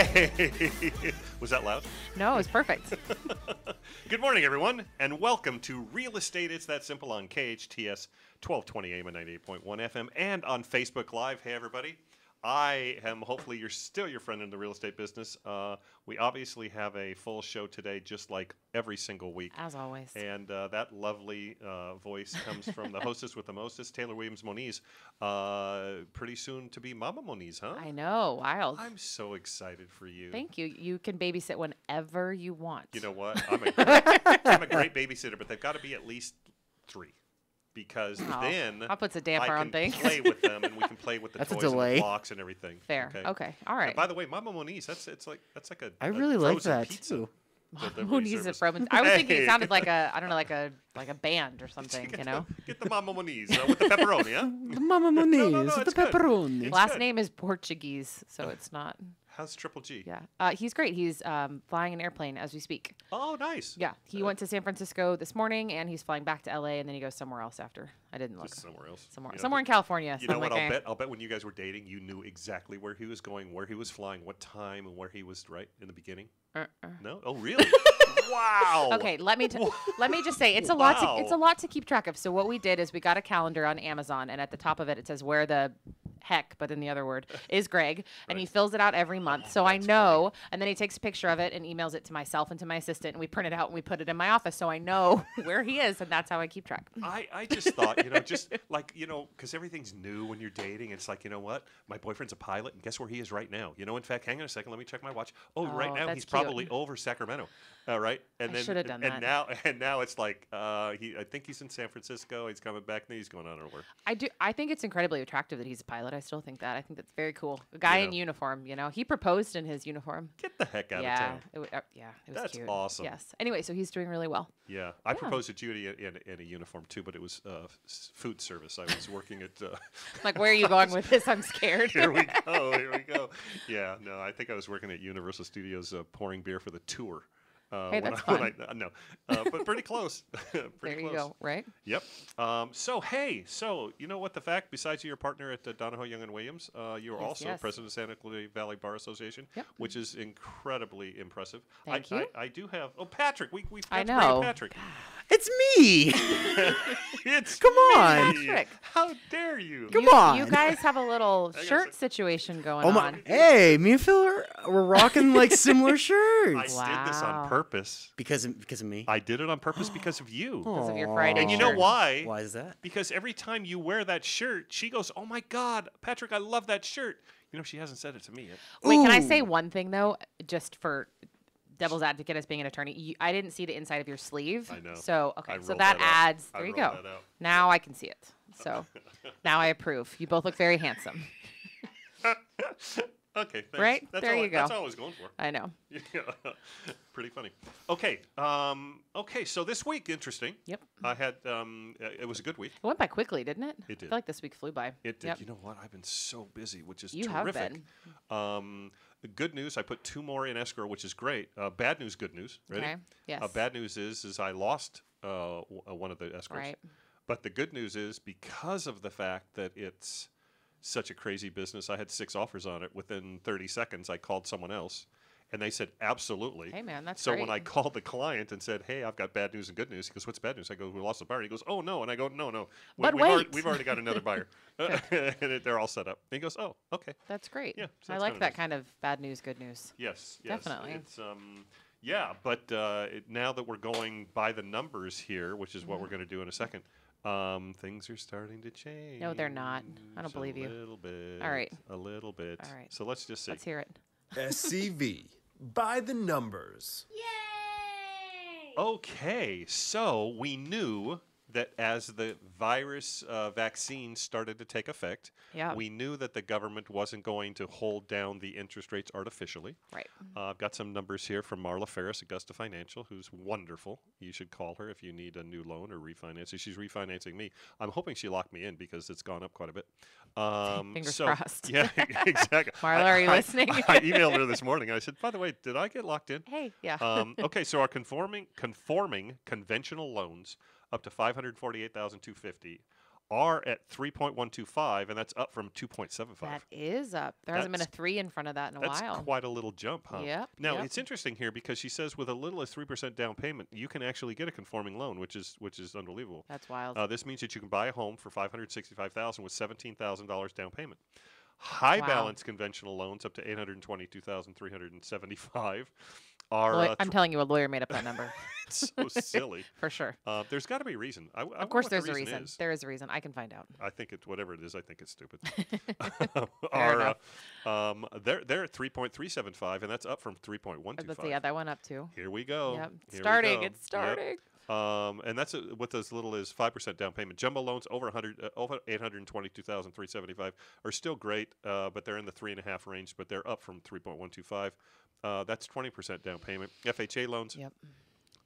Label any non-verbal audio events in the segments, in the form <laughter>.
Hey! <laughs> Was that loud? No, it was perfect. <laughs> <laughs> Good morning, everyone, and welcome to Real Estate It's That Simple on KHTS 1220 AM and 98.1 FM and on Facebook Live. Hey, everybody. I am hopefully you're still your friend in the real estate business. Uh, we obviously have a full show today, just like every single week. As always. And uh, that lovely uh, voice comes from the hostess with the mostest, Taylor Williams Moniz. Uh, pretty soon to be Mama Moniz, huh? I know, wild. I'm so excited for you. Thank you. You can babysit whenever you want. You know what? I'm a great, I'm a great babysitter, but they've got to be at least three. Because Oh, then that puts a I damper can on things. play with them and we can play with <laughs> the That's a toys and the blocks and everything. Fair. Okay. all right. And by the way, Mama Moniz, that's it's like that's like a I really like that pizza too. needs it from? I was thinking Hey. it sounded like a, <laughs> I don't know, like a, like a band or something. You the- know. Get the Mama Moniz uh, with the pepperoni, huh? <laughs> The Mama Moniz, no, with it's the pepperoni. Last good. name is Portuguese, so it's not. How's Triple G? Yeah. Uh, he's great. He's um, flying an airplane as we speak. Oh, nice. Yeah. He went to San Francisco this morning, and he's flying back to LA, and then he goes somewhere else after. I didn't look. Somewhere else. Somewhere, You know, somewhere in California. You know I'm what? like, I'll eh. bet. I'll bet when you guys were dating, you knew exactly where he was going, where he was flying, what time, and where he was. Right in the beginning. Uh-uh. No. Oh, really? <laughs> wow. Okay, let me t- let me just say it's a lot to it's a lot to keep track of. So what we did is we got a calendar on Amazon, and at the top of it it says where the heck, but in the other word <laughs> is Greg, and he fills it out every oh, month. so I know, and then he takes a picture of it and emails it to myself and to my assistant, and we print it out and we put it in my office, so I know <laughs> where he is, and that's how I keep track. I, I just thought, you know, just <laughs> like, you know, because everything's new when you're dating. It's like, you know what? My boyfriend's a pilot, and guess where he is right now? You know, in fact, hang on a second. Let me check my watch. Oh, right Oh, now he's cute. probably over Sacramento. All right. And I then, and that. now, <laughs> and now it's like, uh, he, I think he's in San Francisco. He's coming back. Now he's going on nowhere. I do. I think it's incredibly attractive that he's a pilot. I still think that. I think that's very cool. A guy in know. uniform. You know, he proposed in his uniform. Get the heck out yeah, of town. it, wa- uh, yeah, it was That's cute. awesome. Yes. Anyway, so he's doing really well. Yeah, I Yeah. proposed to Judy in, in, in a uniform too, but it was uh, food service. I was working at. Uh, <laughs> Like, where are you going <laughs> with this? I'm scared. here we go. Here we go. Yeah, no, I think I was working at Universal Studios uh, pouring beer for the tour. Uh, Hey, that's I, <laughs> when I, no, uh, but pretty close. <laughs> pretty there you close. go. Right. Yep. Um, so hey, so you know what the fact? Besides your partner at uh, Donahoe Young and Williams, uh, you are Yes, also yes. president of Santa Clarita Valley Bar Association, Yep. which is incredibly impressive. Thank I, you. I, I do have. Oh, Patrick, we we I know. Patrick. It's me. <laughs> it's Come on. Patrick. How dare you? Come you, on. You guys have a little <laughs> shirt situation <laughs> going oh my! on. Hey, me and Phil are we're rocking like similar shirts. I shirts did this on purpose. because of, because of me. I did it on purpose because of you. <gasps> Because of your Friday And you know why? Why is that? Because every time you wear that shirt, she goes, "Oh my God, Patrick, I love that shirt." You know, she hasn't said it to me yet. Wait, can I say one thing though, just for devil's advocate as being an attorney? You, I didn't see the inside of your sleeve. I know. So okay, I so that, that adds. I There you go. Now I can see it. So <laughs> now I approve. You both look very handsome. <laughs> okay, thanks. Right? That's There you I- That's go. all I was going for. I know. <laughs> Yeah, pretty funny. Okay, um, okay. So this week, interesting. Yep. I had. Um, it was a good week. It went by quickly, didn't it? It did. I feel like this week flew by. It did. Yep. You know what? I've been so busy, which is You have terrific. been. Um, the good news, I put two more in escrow, which is great. Uh, bad news, good news. Ready? Okay. Yes. Uh, bad news is, is I lost uh, w- uh, one of the escrows. Right. But the good news is because of the fact that it's such a crazy business, I had six offers on it. Within 30 seconds, I called someone else, and they said absolutely. Hey man, that's So great. when I called the client and said, "Hey, I've got bad news and good news," he goes, "What's bad news?" I go, "We lost the buyer." He goes, "Oh no," and I go, "No, no, we, But we've, already, we've already got another buyer, <laughs> <laughs> and they're all set up." And he goes, "Oh, okay, that's great. Yeah, so I like that nice. kind of bad news, good news. yes, yes, Definitely. It's um, yeah, but uh, it, now that we're going by the numbers here, which is what we're going to do in a second, um, things are starting to change. No, they're not. I don't believe you. A little bit. All right. A little bit. All right. So let's just see. Let's hear it. SCV. By the numbers. Yay! Okay, so we knew that as the virus uh, vaccine started to take effect, Yeah. we knew that the government wasn't going to hold down the interest rates artificially. Right. Uh, I've got some numbers here from Marla Ferris, Augusta Financial, who's wonderful. You should call her if you need a new loan or refinance. She's refinancing me. I'm hoping she locked me in because it's gone up quite a bit. Um, <laughs> Fingers so- crossed. Yeah, <laughs> exactly. <laughs> Marla, I- are you I- listening? I emailed her this morning. I said, by the way, did I get locked in? Hey, yeah. um, okay, so our conforming conforming conventional loans up to 548,250 are at 3.125, and that's up from 2.75. That is up. There hasn't been a three in front of that in a that's while. That's quite a little jump, huh? Yeah. Now yep. it's interesting here because she says with a little as three percent down payment, you can actually get a conforming loan, which is which is unbelievable. That's wild. Uh, this means that you can buy a home for 565,000 with 17,000 dollars down payment. High wow. balance conventional loans up to 822,375 are. Uh, I'm telling you, a lawyer made up that number <laughs> it's so <laughs> silly. for sure. Uh, there's got to be a reason. I, I Of course, what the there's a reason. is. There is a reason. I can find out. I think it's whatever it is. I think it's stupid. <laughs> Fair are, uh, um, they're they're at three point three seven five, and that's up from three point one two Let's five. see. Yeah, that went up too. Here we go. Yep. Here we Starting. go. It's Yep. Um, and that's uh with as little as five percent down payment. Jumbo loans over 100, uh, over eight hundred twenty-two thousand three seventy-five are still great, uh, but they're in the three and a half range. But they're up from three point one two five. Uh, that's twenty percent down payment. FHA loans Yep.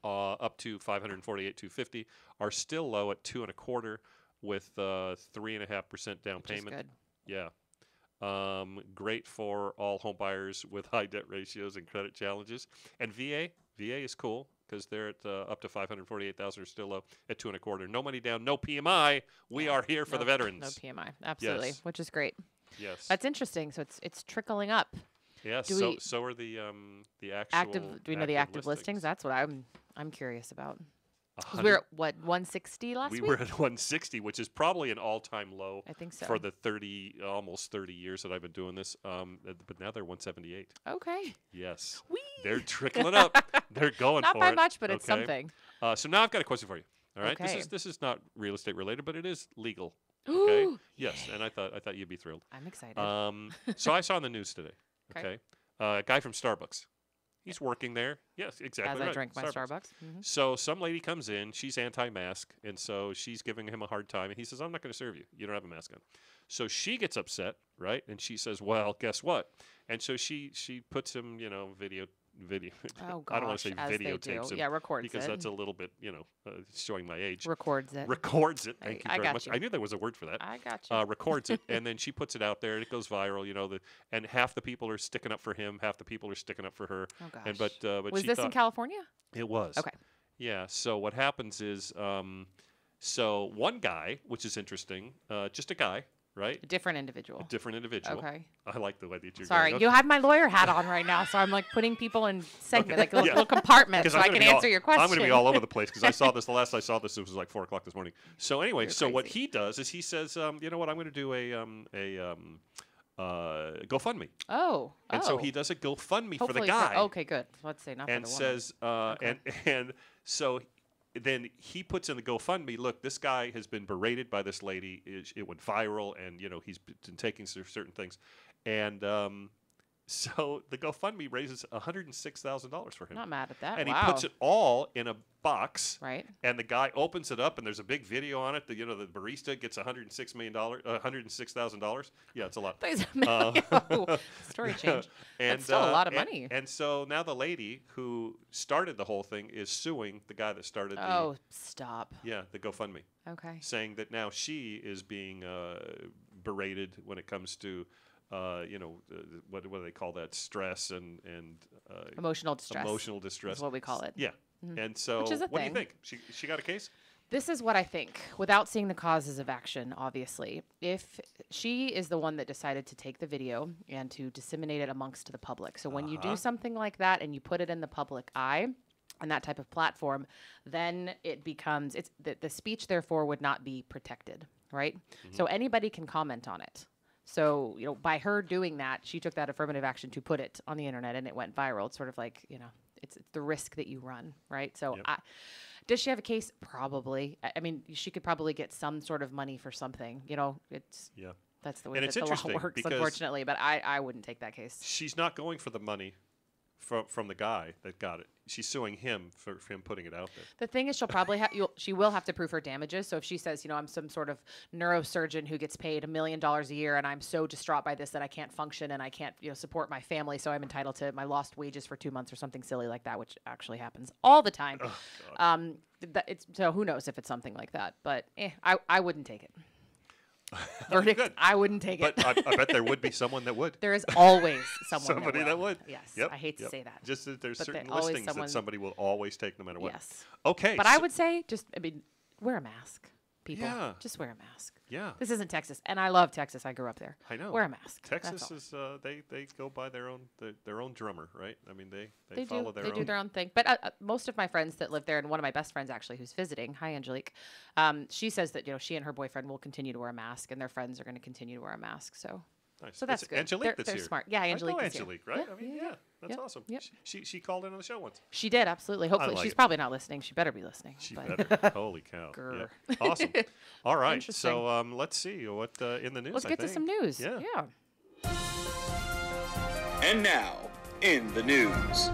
uh, up to five hundred forty-eight two fifty are still low at two and a quarter, with uh, three and a half percent down Which payment. good. Yeah. Um, great for all home buyers with <laughs> high debt ratios and credit challenges. And VA, VA is cool because they're at uh, up to 548,000 are still low at two and a quarter. No money down, no PMI. We Yeah, are here for the veterans. No PMI. Absolutely. Yes. Which is great. yes. That's interesting. So it's it's trickling up. yes. So we- so are the um the actual Active. Do we know the active listings? That's what I'm I'm curious about. Hundred- we're at what 160 last we week. We were at <laughs> 160, which is probably an all-time low I think so. for the 30 almost 30 years that I've been doing this. Um, uh, but now they're 178. okay. Yes. Whee! They're <laughs> trickling up. They're going Not by it. much, but it's something. Uh, so now I've got a question for you. All right, Okay. this is this is not real estate related, but it is legal. <gasps> Okay. Ooh, yes, and I thought I thought you'd be thrilled. I'm excited. Um, so I saw in the news today. <laughs> 'Kay. Okay, uh, a guy from Starbucks. He's working there. Yes, exactly. As I drink my Starbucks. Mhm. So some lady comes in. She's anti-mask, and so she's giving him a hard time. And he says, "I'm not going to serve you. You don't have a mask on." So she gets upset, right? And she says, "Well, guess what?" And so she she puts him, you know, video video. Oh gosh. <laughs> I don't want to say videotapes him Yeah, records because it. that's a little bit, you know, uh, showing my age. records it. records it. I- Thank you I very got much. you. I knew there was a word for that. I got you. Uh, records it, and then she <laughs> puts it out there, and it goes viral. You know, the and half the people are sticking up for him, half the people are sticking up for her. oh gosh. And but uh, but was this in California? it was Okay. Yeah. So what happens is, um, so one guy, which is interesting, uh, just a guy, right? A different individual. A different individual. Okay. I like the way that you're Sorry, going. you have my lawyer hat on right now, so I'm like putting people in <laughs> segment, like a little, Yeah. little compartment, <laughs> 'Cause so I can be all- answer your question. I'm going to be all over the place because I saw this. The last I saw this, it was like four o'clock this morning. So anyway, You're so what he does is he says, um, you know what, I'm going to do a um, a um, uh, GoFundMe, Oh. and so oh. he does a GoFundMe for the Hopefully guy, okay, good. Let's say not and for says, uh, Okay. and <laughs> and so then he puts in the GoFundMe. Look, this guy has been berated by this lady. It, it went viral, and you know he's been taking certain things, and um, so <laughs> the GoFundMe raises one hundred and six thousand dollars for him, Not mad at that. and wow. he puts it all in a box. right. And the guy opens it up, and there's a big video on it. That you know, the barista gets 106 million dollars, uh, 106 thousand dollars. Yeah, it's a lot. <laughs> There's a Uh, million. Oh, <laughs> story change. and, still a lot of money. And so now the lady who started the whole thing is suing the guy that started the Oh, stop. yeah the GoFundMe, Okay. saying that now she is being uh, berated when it comes to. Uh, you know uh, what? What do they call that? Stress and and uh, Emotional distress. emotional distress. is what we call it. Yeah. And so, Which is a what do you think? She she got a case? This is what I think, without seeing the causes of action, obviously. If she is the one that decided to take the video and to disseminate it amongst the public. So when you Uh-huh. do something like that and you put it in the public eye, on that type of platform, then it becomes it's the, the speech therefore would not be protected, right? So anybody can comment on it. So, you know, by her doing that, she took that affirmative action to put it on the internet and it went viral. It's sort of like, you know, it's, it's the risk that you run, right? So, Yep. I, does she have a case? Probably. I, I mean, she could probably get some sort of money for something. You know, it's Yeah. that's the way And that it's the law <laughs> works, unfortunately. But I, I wouldn't take that case. She's not going for the money from from the guy that got it. She's suing him for, for him putting it out there. The thing is, she'll probably have you'll she will have to prove her damages. So if she says, you know, I'm some sort of neurosurgeon who gets paid a million dollars a year, and I'm so distraught by this that I can't function and I can't, you know, support my family, so I'm entitled to my lost wages for two months or something silly like that, which actually happens all the time. um, that it's so who knows if it's something like that, but eh, I I wouldn't take it. <laughs> Verdict: Good. I wouldn't take it. But I, I bet there would be <laughs> someone that would. there is always <laughs> someone Somebody that, that would. Yes, Yep, I hate to say that. Just that there's But certain always listings someone- that somebody will always take no matter what. Yes. Okay. But I would say just I mean wear a mask. people. Yeah. Just wear a mask. Yeah, This isn't Texas, and I love Texas. I grew up there. I know. Wear a mask. Texas is uh, they they go by their own their, their own drummer, right? I mean they they, they follow do their they own. do their own thing but uh, uh, most of my friends that live there and one of my best friends actually who's visiting hi angelique um, she says that you know she and her boyfriend will continue to wear a mask and their friends are going to continue to wear a mask so Nice. so that's It's good Angelique they're, that's they're here. smart yeah I know angelique is here. Angelique, right? Yeah, I mean, yeah, yeah, yeah. that's Yep, awesome. yep. She, she she called in on the show once. she did absolutely hopefully like she's it. probably not listening she better be listening She but better. <laughs> Holy cow! Grr. Yeah. Awesome. <laughs> All right. Interesting. So um, let's see what uh, in the news. let's I get to some news Yeah. yeah And now, in the news.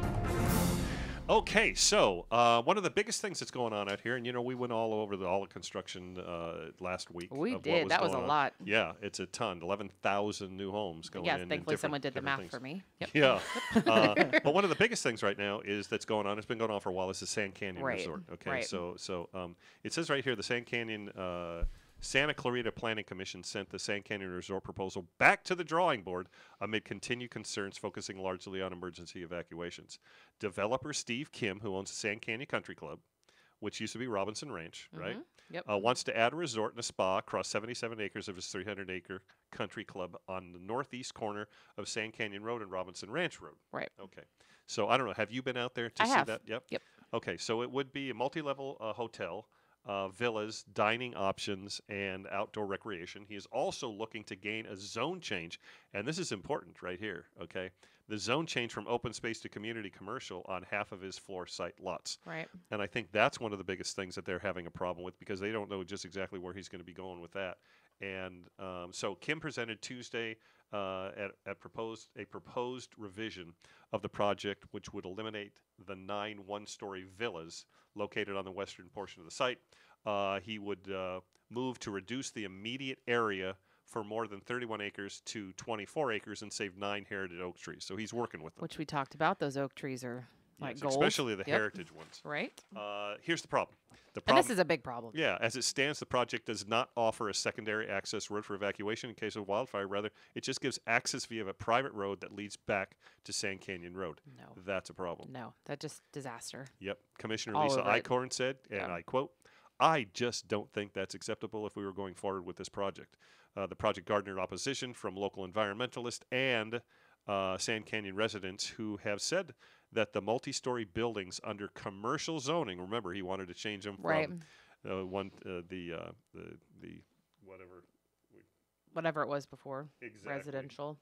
Okay, so uh, one of the biggest things that's going on out here, and you know, we went all over the all the construction uh, last week. We did. That was a on. lot. Yeah, it's a ton. Eleven thousand new homes going yeah in. in thankfully someone did the math things. for me yep. Yeah, <laughs> uh, but one of the biggest things right now is that's going on. It's been going on for a while. Is the Sand Canyon Right, Resort. Okay, right. so so um, it says right here the Sand Canyon. Santa Clarita Planning Commission sent the Sand Canyon Resort proposal back to the drawing board amid continued concerns focusing largely on emergency evacuations. Developer Steve Kim, who owns the Sand Canyon Country Club, which used to be Robinson Ranch, right? Yep. uh, wants to add a resort and a spa across 77 acres of his 300 acre country club on the northeast corner of Sand Canyon Road and Robinson Ranch Road. right Okay. So I don't know. Have you been out there to I see have. that? Yep. Yep. Okay. So it would be a multi level uh, hotel. Uh, villas, dining options, and outdoor recreation. He is also looking to gain a zone change, and this is important right here. Okay, the zone change from open space to community commercial on half of his floor site lots. right And I think that's one of the biggest things that they're having a problem with because they don't know just exactly where he's going to be going with that. And um, so Kim presented Tuesday uh, at, at proposed a proposed revision of the project, which would eliminate the nine one-story villas located on the western portion of the site. Uh, he would uh, move to reduce the immediate area for more than 31 acres to 24 acres and save nine heritage oak trees. So he's working with them, which we talked about those oak trees are like Yes, especially the Yep. heritage ones. right Uh, here's the problem. The and this is a big problem yeah, as it stands, the project does not offer a secondary access road for evacuation in case of wildfire. Rather, it just gives access via a private road that leads back to Sand Canyon Road. No. That's a problem. no that just disaster Yep. Commissioner All Lisa. Eichhorn said, and Yeah. I quote, I just don't think that's acceptable if we were going forward with this project. Uh, the project garnered opposition from local environmentalists and uh, Sand Canyon residents who have said that the multi story buildings under commercial zoning, remember, he wanted to change them Right. from uh, one, uh, the, uh, the, the, whatever. whatever it was before Exactly. residential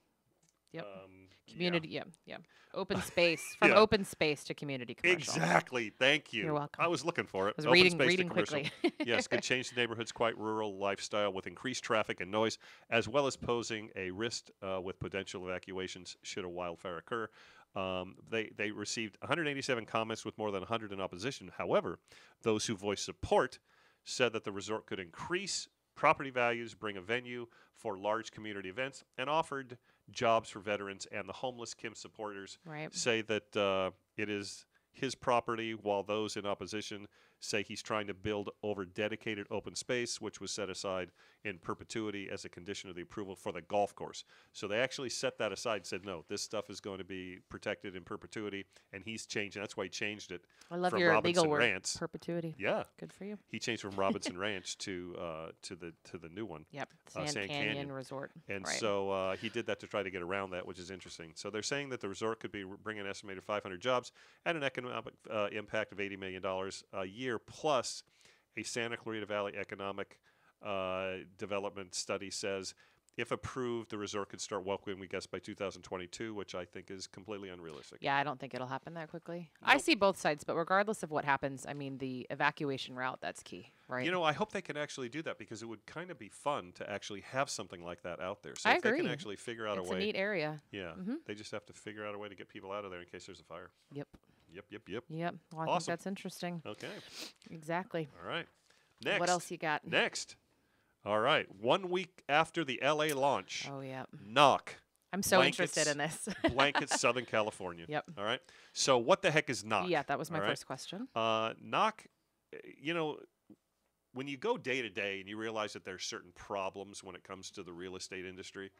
Yep. Um, community yeah yeah open <laughs> space from Yeah. open space to community commercial Exactly. Thank you. You're welcome. I was looking for it. I was Open reading space to reading commercial. quickly <laughs> yes, could <laughs> change the neighborhood's quite rural lifestyle with increased traffic and noise, as well as posing a risk uh, with potential evacuations should a wildfire occur. Um, they, they received 187 comments with more than 100 in opposition. However, those who voiced support said that the resort could increase property values, bring a venue for large community events, and offered jobs for veterans and the homeless. Kim supporters right say that uh, it is his property, while those in opposition say he's trying to build over dedicated open space, which was set aside in perpetuity as a condition of the approval for the golf course. So they actually set that aside and said, no, this stuff is going to be protected in perpetuity, and he's changing. That's why he changed it i love from your Robinson legal word Ranch. perpetuity yeah, good for you he changed from Robinson <laughs> Ranch to uh, to the to the new one. yep Uh, sand, Sand canyon, Canyon. resort And right. so uh, he did that to try to get around that, which is interesting. So they're saying that the resort could be bringing an estimated 500 jobs and an economic uh, impact of 80 million dollars a year, plus a Santa Clarita Valley economic uh, development study says. If approved, the resort could start welcoming, we guess, by 2022, which I think is completely unrealistic. yeah i don't think it'll happen that quickly i see both sides but regardless of what happens i mean the evacuation route that's key right You know, I hope they can actually do that because it would kind of be fun to actually have something like that out there. So I if they can actually figure out it's a a way, neat area yeah, Mhm. they just have to figure out a way to get people out of there in case there's a fire. yep Yep, yep, yep. yep well i think that's interesting Okay. exactly All right. Next. what else you got Next. All right. One week after the LA launch, oh yeah knock i'm so interested in this <laughs> blankets Southern California. Yep. All right. So what the heck is knock? yeah that was my right? first question Uh, knock. uh, You know, when you go day to day and you realize that there's certain problems when it comes to the real estate industry,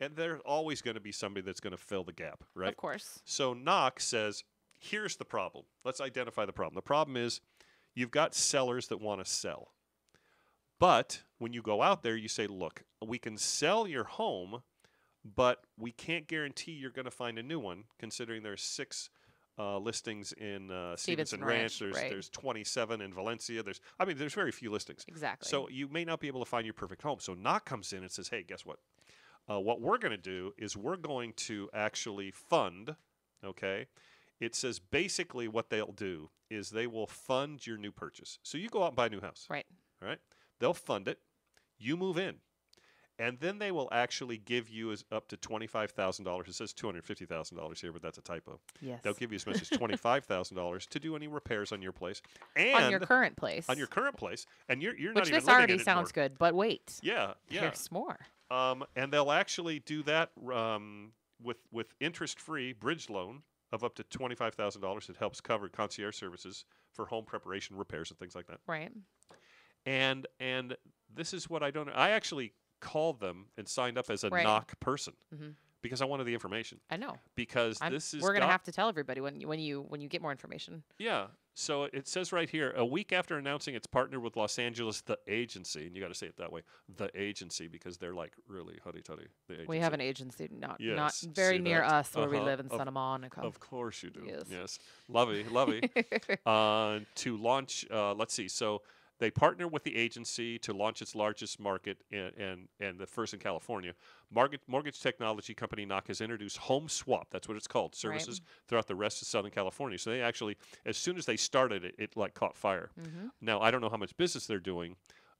and there's always going to be somebody that's going to fill the gap, right? of course So Knock says, here's the problem. Let's identify the problem. The problem is you've got sellers that want to sell, But when you go out there, you say, look, we can sell your home, but we can't guarantee you're going to find a new one, considering there's six uh, listings in uh, Stevenson, Stevenson Ranch. Ranch, There's right. there's 27 in Valencia. There's I mean there's very few listings. Exactly. So you may not be able to find your perfect home. So Knock comes in and says, hey, guess what? Uh, what we're going to do is we're going to actually fund. Okay. It says basically what they'll do is they will fund your new purchase. So you go out and buy a new house. right. All right. They'll fund it. You move in. And then they will actually give you as up to twenty-five thousand dollars. It says two hundred fifty thousand dollars here, but that's a typo. Yes. They'll give you as much as <laughs> twenty-five thousand dollars to do any repairs on your place and on your current place. on your current place. And you're you're Which not even this already sounds anymore. good, but wait. Yeah, yeah. There's more. Um, and they'll actually do that um, with with interest-free bridge loan of up to twenty-five thousand dollars. It helps cover concierge services for home preparation, repairs, and things like that. Right. And and this is what I don't. I actually called them and signed up as a Right. knock person Mhm. because I wanted the information. I know. Because I'm, this is we're gonna doc- have to tell everybody when you, when you when you get more information. Yeah. So it says right here, a week after announcing its partner with Los Angeles, the agency, and you got to say it that way, the agency, because they're like really huddy tuddy. The. We have an agency not Yes, not very near that? us where we Uh-huh, live in of- Santa Monica. Of course you do. Yes. Yes. Lovey, lovey. <laughs> uh, to launch, uh, let's see. So they partner with the agency to launch its largest market and and, and the first in California. Mortgage, mortgage technology company Knock has introduced Home Swap. That's what it's called. Services throughout the rest of Southern California. So they actually, as soon as they started it, it like caught fire. mm-hmm. Now I don't know how much business they're doing,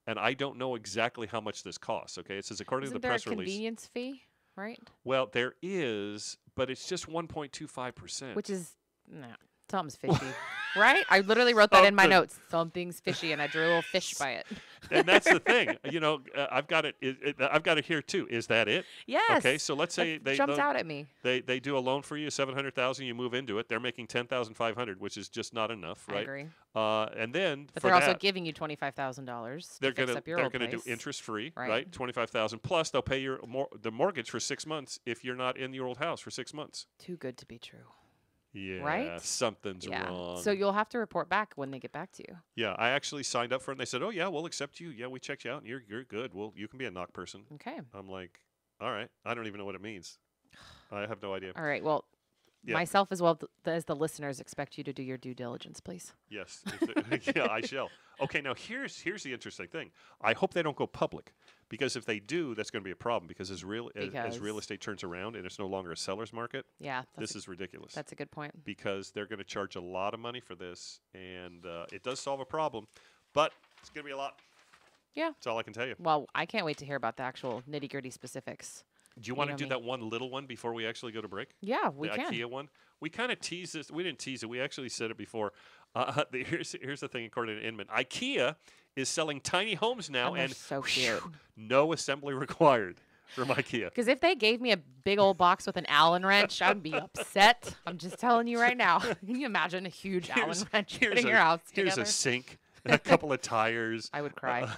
and I don't know exactly how much this costs. Okay, it says according Isn't to the there press a release. convenience fee, right? Well, there is, but it's just 1.25 percent. Which is no, something's fishy, <laughs> right? I literally wrote that in my notes. Something's fishy, and I drew a little fish by it. <laughs> and that's the thing. <laughs> You know, uh, I've got it, it, it. I've got it here too. Is that it? Yes. Okay, so let's say That they loan- out at me. they they do a loan for you, seven hundred thousand. You move into it. They're making ten thousand five hundred, which is just not enough, I right? agree. Uh, and then But they're also that, giving you twenty five thousand dollars. they're to gonna they're gonna do interest free, Right. right? Twenty five thousand plus. They'll pay your mor- the mortgage for six months if you're not in your old house for six months. Too good to be true. Yeah, something's yeah. wrong. So you'll have to report back when they get back to you. yeah, I actually signed up for it. and They said, "Oh yeah, we'll accept you. Yeah, we checked you out, and you're you're good. Well, you can be a knock person." Okay. I'm like, all right. I don't even know what it means. I have no idea. All right. Well, Yeah. myself as well th- as the listeners expect you to do your due diligence, please. Yes. <laughs> yeah, I shall. Okay, now here's here's the interesting thing. I hope they don't go public because if they do, that's going to be a problem because as real as, as real estate turns around and it's no longer a seller's market, Yeah. This a, is ridiculous. that's a good point. because they're going to charge a lot of money for this, and uh, it does solve a problem, but it's going to be a lot. Yeah. That's all I can tell you. Well, I can't wait to hear about the actual nitty gritty specifics. Do you want to do me. that one little one before we actually go to break? Yeah, we the can. IKEA one. We kind of teased this. We didn't tease it. We actually said it before. Uh, <laughs> here's here's the thing. According to Inman, IKEA is selling tiny homes now, And so <laughs> whew, no assembly <laughs> required from IKEA. Because if they gave me a big old box with an Allen wrench, I'd be upset. I'm just telling you right now. Can you imagine a huge Allen wrench here's a, your house here's together? a sink, a couple of tires. I would cry.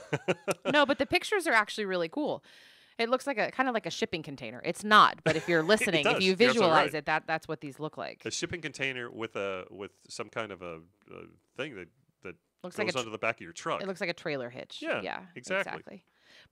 no, but the pictures are actually really cool. It looks like a kind of like a shipping container. It's not, but if you're <laughs> listening, if you visualize right. it, that that's what these look like. a shipping container with a with some kind of a, a thing that that Looks goes like tr- under the back of your truck. It looks like a trailer hitch. Yeah, yeah, exactly. exactly.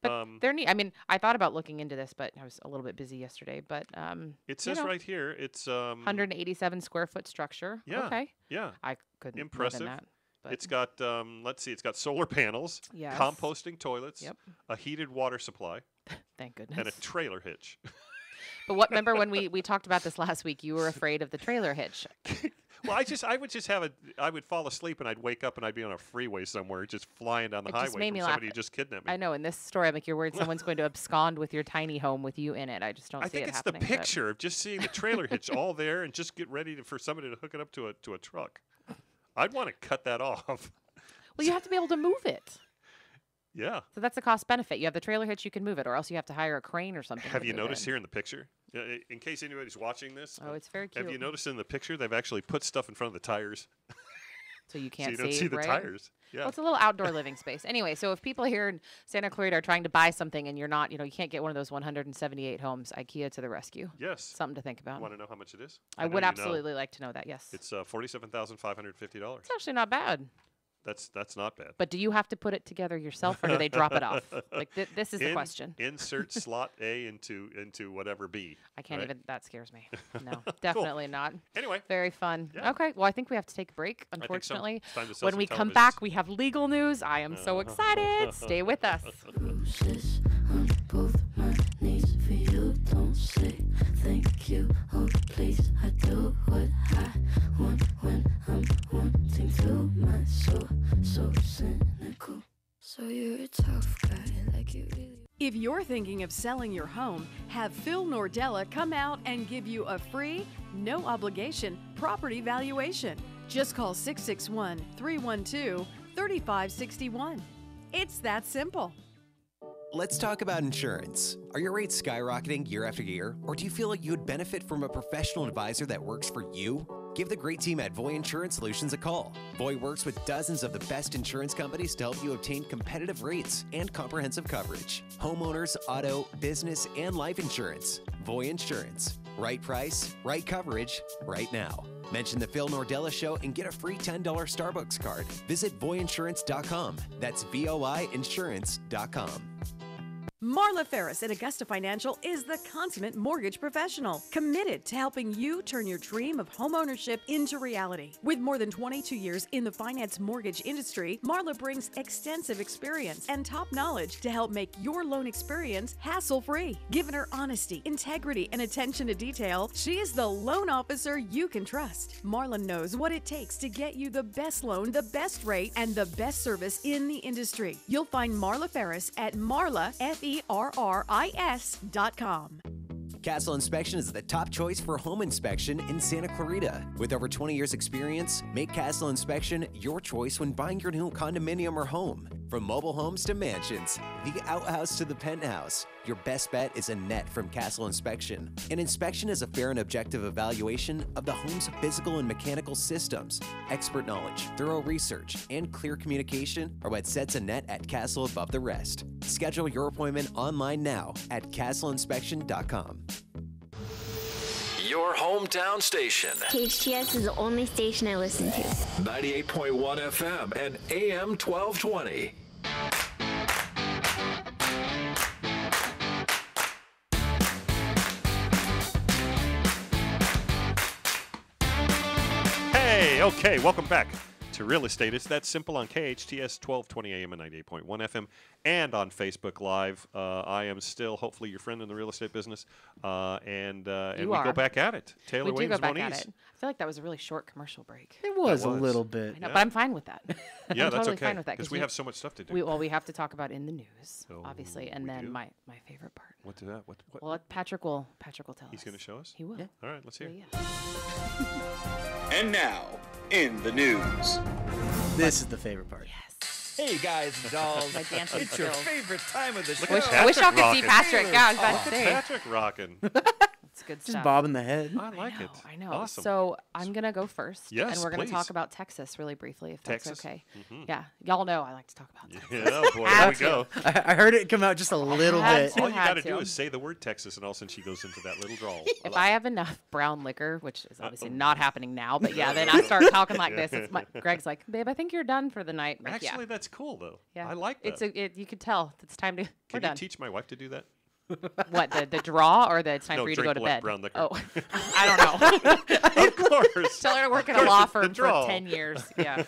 But Um, they're neat. I mean, I thought about looking into this, but I was a little bit busy yesterday. But um, it you says know, right here, it's um, 187 square foot structure. Yeah. Okay, Yeah, I couldn't Impressive. that. But it's got um, let's see, it's got solar panels, Yes. composting toilets, Yep. a heated water supply, <laughs> thank goodness. and a trailer hitch. <laughs> but what? Remember when we we talked about this last week? You were afraid of the trailer hitch. <laughs> well, I just I would just have a I would fall asleep and I'd wake up and I'd be on a freeway somewhere just flying down the It just highway made from me laugh. somebody who just kidnapped me. I know in this story, I'm like, you're worried someone's going to abscond with your tiny home with you in it. I just don't I see think it it's the happening. but- picture of just seeing the trailer hitch all there and just get ready to, for somebody to hook it up to a to a truck. I'd want to cut that <laughs> off. Well, you have to be able to move it. yeah. So that's a cost benefit. You have the trailer hitch, you can move it, or else you have to hire a crane or something. Have you noticed it. here in the picture? uh, In case anybody's watching this, Oh, it's very cute. have you noticed in the picture they've actually put stuff in front of the tires <laughs> So you can't you don't see, see the right? tires? Yeah. Well, it's a little outdoor living space. Anyway, so if people here in Santa Clarita are trying to buy something and you're not, you know, you can't get one of those 178 homes, IKEA to the rescue. yes. Something to think about. Want to know how much it is? I know would you know. absolutely like to know that. Yes, It's uh, forty-seven thousand five hundred fifty dollars. it's actually not bad. That's that's not bad. But do you have to put it together yourself, or do they drop it off? <laughs> Like th- this is the question. Insert <laughs> slot A into into whatever B. I can't right? even. That scares me. <laughs> No, definitely not. Anyway, Very fun. Yeah. Okay. Well, I think we have to take a break. think so. Unfortunately, It's time to sell when some we come back, we have legal news. I am so excited. Stay with us. If you're thinking of selling your home, have Phil Nordella come out and give you a free, no obligation property valuation. Just call 661 312 3561. It's that simple. Let's talk about insurance. Are your rates skyrocketing year after year, or do you feel like you would benefit from a professional advisor that works for you? Give the great team at Voi Insurance Solutions a call. Voi works with dozens of the best insurance companies to help you obtain competitive rates and comprehensive coverage. Homeowners, auto, business, and life insurance. Voi Insurance. Right price, right coverage, right now. Mention the Phil Nordella Show and get a free $10 Starbucks card. Visit voiinsurance.com. That's V O I insurance.com. Marla Ferris at Augusta Financial is the consummate mortgage professional, committed to helping you turn your dream of homeownership into reality. With more than 22 years in the finance mortgage industry, Marla brings extensive experience and top knowledge to help make your loan experience hassle free. Given her honesty, integrity, and attention to detail, she is the loan officer you can trust. Marla knows what it takes to get you the best loan, the best rate, and the best service in the industry. You'll find Marla Ferris at Marla, F E Castle Inspection is the top choice for home inspection in Santa Clarita. With over 20 years' experience, make Castle Inspection your choice when buying your new condominium or home. From mobile homes to mansions, the outhouse to the penthouse, your best bet is Annette from Castle Inspection. An inspection is a fair and objective evaluation of the home's physical and mechanical systems. Expert knowledge, thorough research, and clear communication are what sets Annette at Castle above the rest. Schedule your appointment online now at castleinspection.com. Your hometown station. KHTS is the only station I listen to. 98.1 FM and AM 1220. Hey, okay, welcome back to Real Estate. It's that simple on KHTS 1220 AM and 98.1 FM and on Facebook Live. Uh, I am still, hopefully, your friend in the real estate business. Uh, and uh, and You we go back at it. Taylor we do Williams go back Moniz. at it. I feel like that was a really short commercial break. It was, a little bit. I know, Yeah. but I'm fine with that. <laughs> Yeah, I'm that's totally okay. fine with that Because we you- have so much stuff to do. We, well, we have to talk about in the news, Oh, obviously, and then do? my, my favorite part. what did that? What? what? Well, Patrick will Patrick will tell He's us. going to show us? He will. All right, let's hear. Yeah, it. yeah. And now, in the news. This is the favorite part. Hey guys and dolls, My <laughs> dancing it's your favorite time of the show. at Wish, I wish y'all could see. Patrick. Yeah, I was about Look to say. Patrick rocking. <laughs> It's good Just stuff. bobbing the head. I like I know, it. I know. Awesome. So I'm gonna go first. Yes, and we're gonna please. talk about Texas really briefly, if that's Texas? okay. Mhm. Yeah, y'all know I like to talk about Texas. yeah, <laughs> boy, here Had we go. I, I heard it come out just a little bit. to. All you got to do is say the word Texas, and all of a sudden she goes into that little drawl. If love I have enough brown liquor, which is obviously Uh-oh. not happening now, but yeah, then I start <laughs> talking like this. It's my, Greg's like, "Babe, I think you're done for the night." Like, Actually, yeah, that's cool though. yeah. I like that. It's a, it, you could tell it's time to. Can you done. teach my wife to do that? What the the draw or the it's time No, for you to go to bed? brown liquor. Oh, <laughs> I don't know. <laughs> of course. Tell her to work at a law firm for 10 years. Yeah.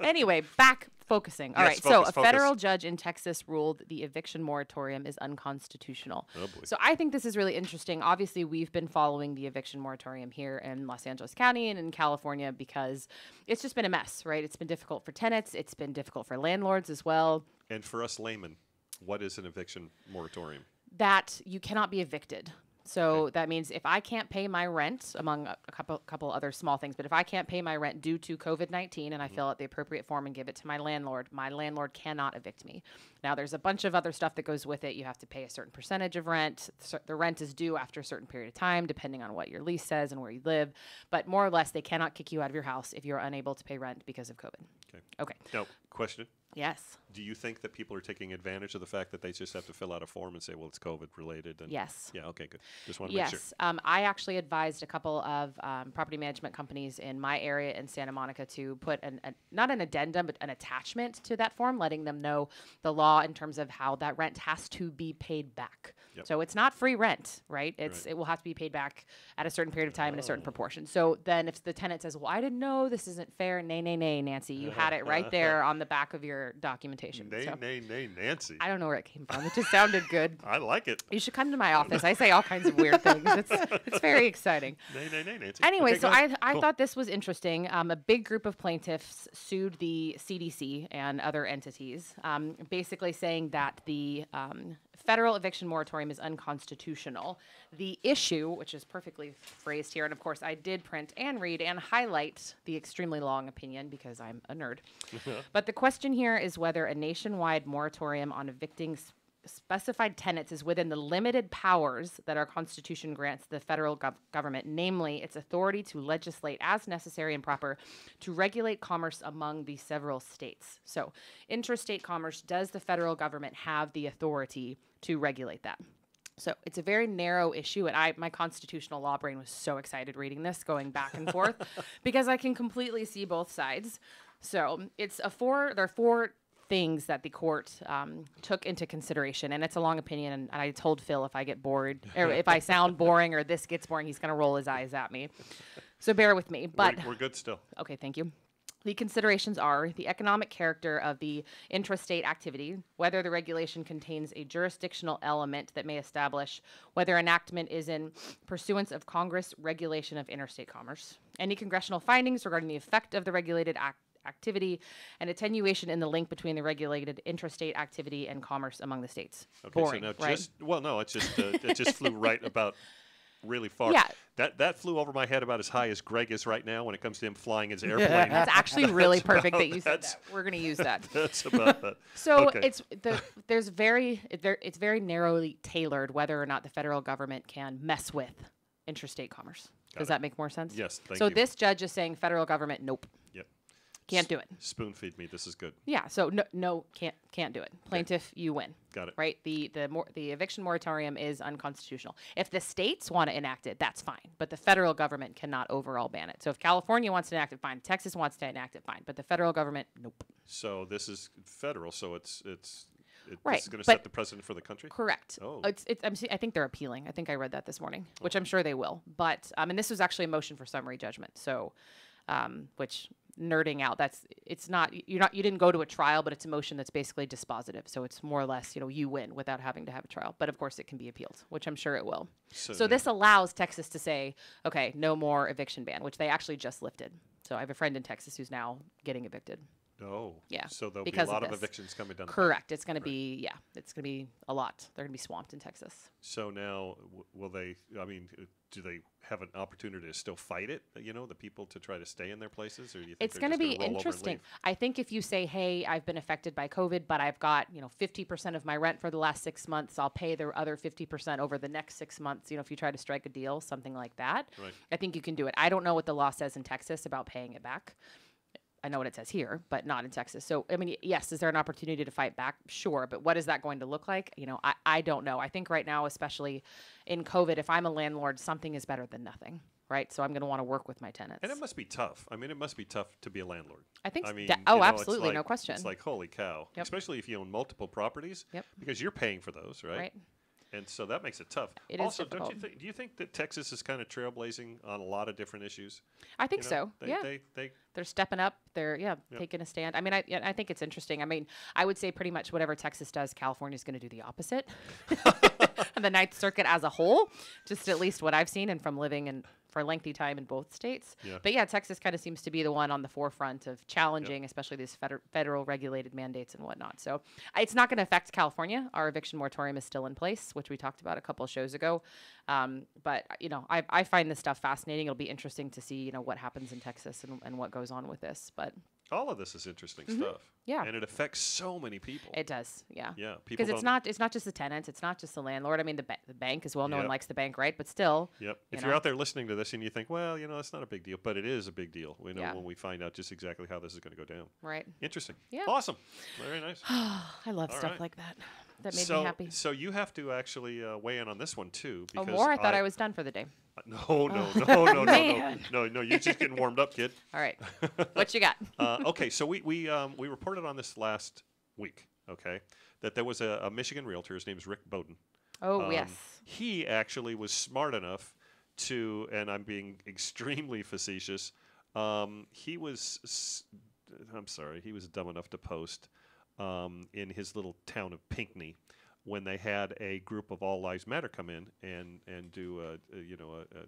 anyway, back focusing. All right. Yes, so focus, a focus. federal judge in Texas ruled the eviction moratorium is unconstitutional. Oh, boy. So I think this is really interesting. Obviously, we've been following the eviction moratorium here in Los Angeles County and in California because it's just been a mess, right? It's been difficult for tenants, it's been difficult for landlords as well. And for us laymen, what is an eviction moratorium? That you cannot be evicted. So that means if I can't pay my rent, among a a couple couple other small things, but if I can't pay my rent due to COVID nineteen and I mm-hmm. fill out the appropriate form and give it to my landlord, my landlord cannot evict me. Now there's a bunch of other stuff that goes with it. You have to pay a certain percentage of rent. The rent is due after a certain period of time, depending on what your lease says and where you live. But more or less, they cannot kick you out of your house if you're unable to pay rent because of COVID. Okay. Okay. Now, question: Yes. Do you think that people are taking advantage of the fact that they just have to fill out a form and say, well, it's COVID related? And Yes. Yeah, okay, good. Just want to make sure. Yes, um, I actually advised a couple of um, property management companies in my area in Santa Monica to put an, a, not an addendum, but an attachment to that form, letting them know the law in terms of how that rent has to be paid back. Yep. So it's not free rent, right? It's it will have to be paid back at a certain period of time in a certain proportion. So then, if the tenant says, "Well, I didn't know this isn't fair," nay, nay, nay, Nancy, you had it right <laughs> there on the back of your documentation. Nay, so nay, nay, Nancy. I don't know where it came from. It just sounded good. <laughs> I like it. You should come to my <laughs> office. I say all kinds of weird things. It's it's very exciting. <laughs> Nay, nay, nay, Nancy. Anyway, Okay, so I. I Cool. thought this was interesting. Um, a big group of plaintiffs sued the CDC and other entities, um, basically saying that the um, federal eviction moratorium is unconstitutional. The issue, which is perfectly phrased here, and of course I did print and read and highlight the extremely long opinion because I'm a nerd. <laughs> but the question here is whether a nationwide moratorium on evicting specified tenets is within the limited powers that our Constitution grants the federal gov- government, namely its authority to legislate as necessary and proper to regulate commerce among the several states. So, interstate commerce, does the federal government have the authority to regulate that? So it's a very narrow issue, and I my constitutional law brain was so excited reading this, going back and forth, <laughs> because I can completely see both sides. So it's a four. There are four things that the court um, took into consideration, and it's a long opinion. And, I told Phil if I get bored or if I sound boring or this gets boring, he's going to roll his eyes at me. So bear with me. But we're, we're good still. Okay, thank you. The considerations are the economic character of the intrastate activity, whether the regulation contains a jurisdictional element that may establish whether enactment is in pursuance of Congress regulation of interstate commerce, any congressional findings regarding the effect of the regulated act activity and attenuation in the link between the regulated intrastate activity and commerce among the states. Okay, Boring, so now right? just well, no, it just uh, it just flew right about really far. Yeah. That that flew over my head about as high as Greg is right now when it comes to him flying his <laughs> airplane. That's actually <laughs> really perfect that you said that's- that. We're going to use that. <laughs> That's about that. So Okay. it's the there's very it's very narrowly tailored whether or not the federal government can mess with interstate commerce. Got Does it. that make more sense? Yes, thank so you. this judge is saying federal government, nope, Yep. Can't do it. Spoon feed me. This is good. Yeah, so no, no, can't can't do it. Plaintiff, you win. Got it. Right. The the mor- the eviction moratorium is unconstitutional. If the states want to enact it, that's fine, but the federal government cannot overall ban it. So if California wants to enact it, fine. Texas wants to enact it, fine. But the federal government, nope. So this is federal. So it's it's it, Right, This is going to set the precedent for the country. Correct. Oh. It's, it's, I'm, I think they're appealing. I think I read that this morning, which I'm sure they will. But um, and this was actually a motion for summary judgment. So, um, which nerding out. That's it's not you're not you didn't go to a trial, but it's a motion that's basically dispositive. So it's more or less you know you win without having to have a trial. But of course it can be appealed, which I'm sure it will. So So, this allows Texas to say, okay, no more eviction ban, which they actually just lifted. So I have a friend in Texas who's now getting evicted. Oh. Yeah. So there'll because be a of lot of this. evictions coming down. Correct. It's going to be yeah. It's going to be a lot. They're going to be swamped in Texas. So now, w- will they? I mean, do they have an opportunity to still fight it? You know, the people to try to stay in their places, or do you think It's going to be gonna roll over and interesting. I think if you say, "Hey, I've been affected by COVID, but I've got you know 50% of my rent for the last six months. I'll pay the other 50% over the next six months." You know, if you try to strike a deal, something like that, Right. I think you can do it. I don't know what the law says in Texas about paying it back. I know what it says here, but not in Texas. So, I mean, yes, is there an opportunity to fight back? Sure, but what is that going to look like? You know, I, I don't know. I think right now, especially in COVID, if I'm a landlord, something is better than nothing, right? So I'm going to want to work with my tenants. And it must be tough. I mean, it must be tough to be a landlord. I think I mean, de- you oh, know, absolutely, no question. It's like holy cow, Yep. especially if you own multiple properties. Yep. Because you're paying for those, right? Right. And so that makes it tough. It is also, don't you think? Do you think that Texas is kind of trailblazing on a lot of different issues? I think You know, so. They, yeah. They, they, They're stepping up. They're yeah Yep. taking a stand. I mean, I I think it's interesting. I mean, I would say pretty much whatever Texas does, California's going to do the opposite. and <laughs> <laughs> the Ninth Circuit as a whole, just at least what I've seen and from living in for a lengthy time in both states. Yeah. But yeah, Texas kind of seems to be the one on the forefront of challenging, especially these feder- federal regulated mandates and whatnot. So it's not going to affect California. Our eviction moratorium is still in place, which we talked about a couple of shows ago. Um, but you know, I, I find this stuff fascinating. It'll be interesting to see you know what happens in Texas and, and what goes on with this. But All of this is interesting Mhm. stuff. Yeah. And it affects so many people. It does, yeah. Yeah, Because it's not it's not just the tenants, it's not just the landlord. I mean, the, ba- the bank as well. No one likes the bank, right? But still. Yep. you If know. you're out there listening to this and you think, well, you know, it's not a big deal, but it is a big deal. We know Yeah. when we find out just exactly how this is going to go down. Right. Interesting. Yeah. Awesome. Very nice. <sighs> I love All stuff right. like that. That made so, me happy. So you have to actually uh, weigh in on this one too. Oh, Because more? I thought I, was done for the day. <laughs> No, no, Oh, no, no, no, no, no, no. You're just getting warmed up, kid. <laughs> All right. <laughs> What you got? uh, okay, so we we um, we reported on this last week. Okay, that there was a, a Michigan realtor. His name is Rick Bowden. Oh, Um, yes. He actually was smart enough to, and I'm being extremely facetious. Um, he was, s- I'm sorry, he was dumb enough to post um, in his little town of Pinckney when they had a group of All Lives Matter come in and and do a, a you know a,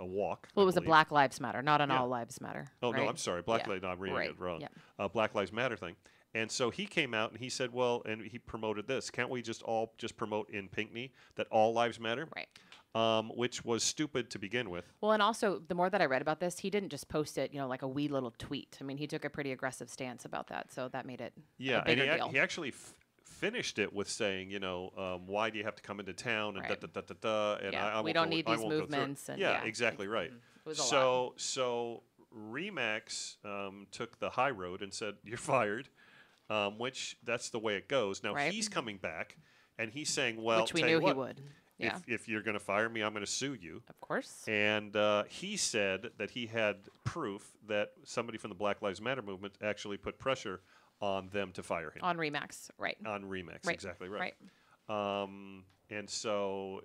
a, a walk. Well, I it was a. Black Lives Matter, not an Yeah. All Lives Matter. Oh no. I'm sorry, Black Yeah. Lives. No, I'm reading Right. it wrong. Yeah. Uh, Black Lives Matter thing. And so he came out and he said, "Well," and he promoted this. Can't we just all just promote in Pinckney that all lives matter? Right. Um, which was stupid to begin with. Well, and also the more that I read about this, he didn't just post it, you know, like a wee little tweet. I mean, he took a pretty aggressive stance about that, so that made it Yeah, a and he, ac- he actually f- finished it with saying, you know, um, why do you have to come into town and Right. da da da da da. And Yeah, I, I we don't go- need I these won't go through it. movements and- yeah, yeah, exactly right. <laughs> A lot. so so Remax um, took the high road and said, "You're fired," um, which that's the way it goes. Now Right. he's coming back and he's saying, "Well, Which we knew he would. Yeah. If, if you're going to fire me, I'm going to sue you." Of course. And uh, he said that he had proof that somebody from the Black Lives Matter movement actually put pressure on them to fire him On Remax, right. on Remax, Right, Exactly right. Um, and so,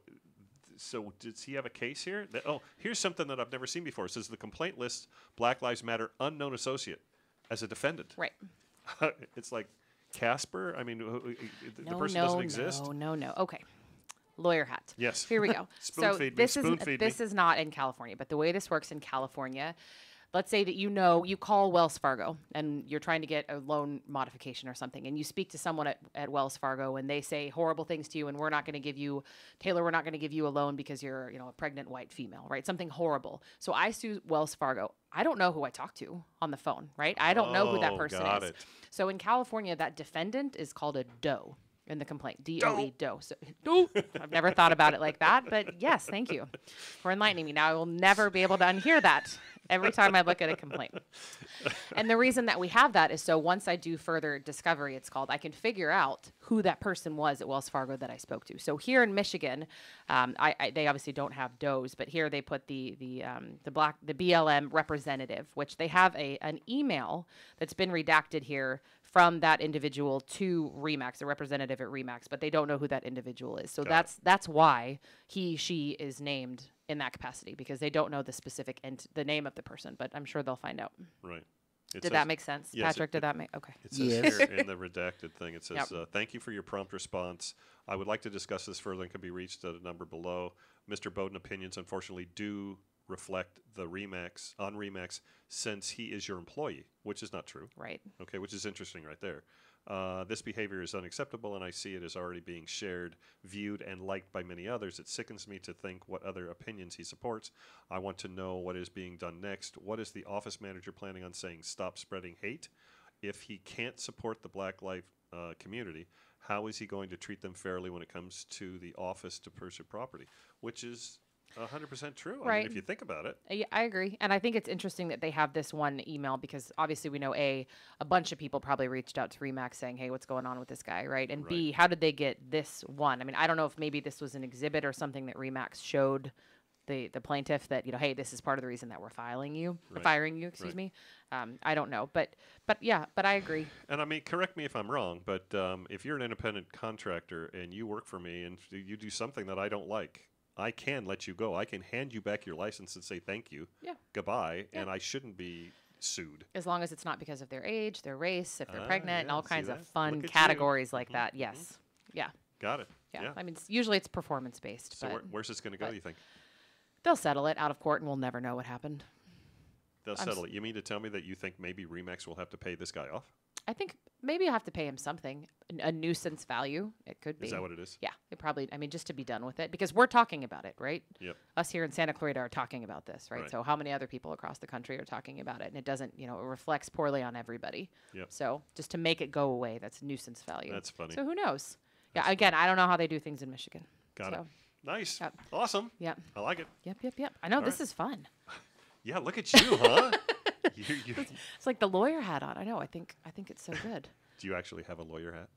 so does he have a case here? That, oh, here's something that I've never seen before. It says the complaint lists Black Lives Matter unknown associate as a defendant. Right. <laughs> it's like Casper. I mean, the no, person no, doesn't exist. No, no, no. Okay. Lawyer hat. Yes. Here we go. <laughs> Spoon so feed me, is spoon feed me. this is not in California, but the way this works in California, let's say that you know you call Wells Fargo and you're trying to get a loan modification or something, and you speak to someone at, at Wells Fargo and they say horrible things to you, and we're not going to give you Taylor, we're not going to give you a loan because you're you know a pregnant white female, right? Something horrible. So I sue Wells Fargo. I don't know who I talk to on the phone, right? I don't know who that Oh, person got is. it. So in California, that defendant is called a DOE in the complaint. D O E DOE. So, <laughs> DOE. I've never thought about it like that, but yes, thank you for enlightening me. Now I will never be able to unhear that every time I look at a complaint. And the reason that we have that is so once I do further discovery, it's called, I can figure out who that person was at Wells Fargo that I spoke to. So here in Michigan, um, I, I, they obviously don't have DOEs, but here they put the the um, the black the BLM representative, which they have a an email that's been redacted here from that individual to Remax, a representative at Remax, but they don't know who that individual is. So Got it. that's that's why he she is named in that capacity because they don't know the specific ent- the name of the person, but I'm sure they'll find out. Right. It Did says- that make sense, yes, Patrick? it- did that make okay? It says Yes. here in the redacted thing, it <laughs> says, Yep. uh, "Thank you for your prompt response. I would like to discuss this further and can be reached at a number below. Mr. Bowden opinions, unfortunately, do reflect the Remax on Remax since he is your employee, which is not true. Right. Okay, which is interesting right there. Uh, this behavior is unacceptable, and I see it as already being shared, viewed, and liked by many others. It sickens me to think what other opinions he supports. I want to know what is being done next. What is the office manager planning on saying? Stop spreading hate. If he can't support the Black Life uh, community, how is he going to treat them fairly when it comes to the office to pursue property? Which is 100% true. I mean, Right. if you think about it. Yeah, I agree, and I think it's interesting that they have this one email because obviously we know a a bunch of people probably reached out to Remax saying, "Hey, what's going on with this guy?" Right, and B, how did they get this one? I mean, I don't know if maybe this was an exhibit or something that Remax showed the the plaintiff that you know, hey, this is part of the reason that we're filing you, Right. firing you. Excuse Right. me. Um, I don't know, but but yeah, but I agree. And I mean, correct me if I'm wrong, but um, if you're an independent contractor and you work for me and you do something that I don't like, I can let you go. I can hand you back your license and say thank you, Yeah. goodbye, Yeah. and I shouldn't be sued. As long as it's not because of their age, their race, if they're Ah, pregnant, and all kinds of fun at you. categories like Mhm, that. mhm. Yes. Yeah. Got it. Yeah. Yeah. I mean, it's, usually it's performance based, So but where, where's this going to go? but- You think? they'll settle it out of court, and we'll never know what happened. They'll I'm settle s- it. You mean to tell me that you think maybe Remax will have to pay this guy off? I think maybe you have to pay him something, a nuisance value. It could be. Is that what it is? Yeah, it probably. I mean, just to be done with it, because we're talking about it, right? Yep. Us here in Santa Clarita are talking about this, right? Right. So how many other people across the country are talking about it, and it doesn't, you know, it reflects poorly on everybody. Yep. So just to make it go away, that's nuisance value. That's funny. So who knows? yeah. Again, I don't know how they do things in Michigan. Got it. Nice. Yep. Awesome. Yep. I like it. Yep. Yep. Yep. I know All this right. is fun. <laughs> Yeah, look at you, huh? <laughs> <laughs> you, you, It's like the lawyer hat on. I know. I think. I think it's so good. <laughs> do you actually have a lawyer hat?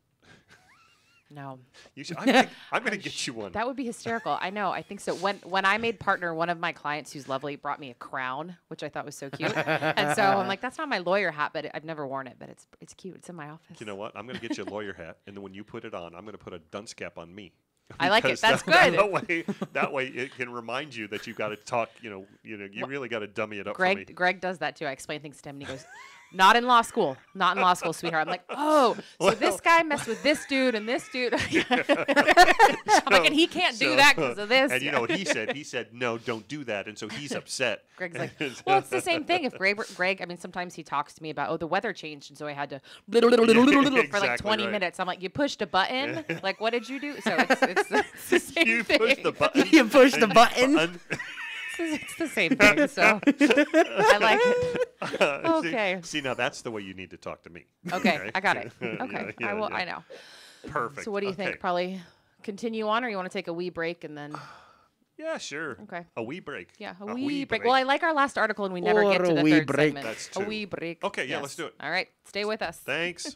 No. You should, I'm gonna, <laughs> I'm gonna get you one. That would be hysterical. I know. I think so. When when I made partner, one of my clients who's lovely brought me a crown, which I thought was so cute. and so I'm like, that's not my lawyer hat, but I've never worn it, but it's it's cute. It's in my office. You know what? I'm gonna get you a lawyer hat, and then when you put it on, I'm gonna put a dunce cap on me. <laughs> I like it. That's that, good. That way, that way it can remind you that you've got to talk. You know, you know, you really got to dummy it up for me. Greg Greg does that too. I explain things to him, and he goes, "Not in law school. Not in law school, sweetheart." I'm like, <laughs> "Oh, so this guy messed with this dude and this dude." <laughs> I'm <laughs> like, and he can't do So- that because of this. And you know what he said? He said, "No, don't do that." And so he's upset. Greg's like, well, it's the same thing. If Greg, Greg, I mean, sometimes he talks to me about, oh, the weather changed, and so I had to little, little, little, little, little for like 20 right. minutes. I'm like, you pushed a button. like, what did you do? So it's, it's, it's the same you thing. push the button. You pushed the button. Un- It's, <laughs> it's the same thing. So I like it. <laughs> See- Okay. See, now that's the way you need to talk to me. <laughs> Okay, I got it. Okay, yeah, I will. yeah. I know. Perfect. So what do you Okay. think? Probably continue on, or you want to take a wee break and then? <sighs> Yeah, sure. Okay. A wee break. Yeah, a, wee, break. Well, I like our last article, and we never Or get to a the wee third break. segment. That's A true. wee break. Okay, yeah, let's do it. All right, stay with us. Thanks.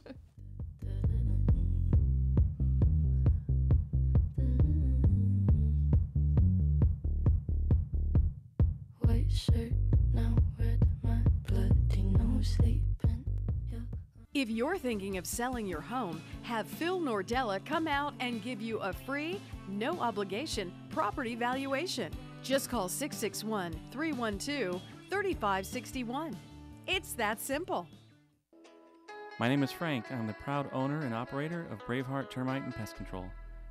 If you're thinking of selling your home, have Phil Nordella come out and give you a free, no obligation property valuation. Just call 661 312 3561. It's that simple. My name is Frank. I'm the proud owner and operator of Braveheart Termite and Pest Control.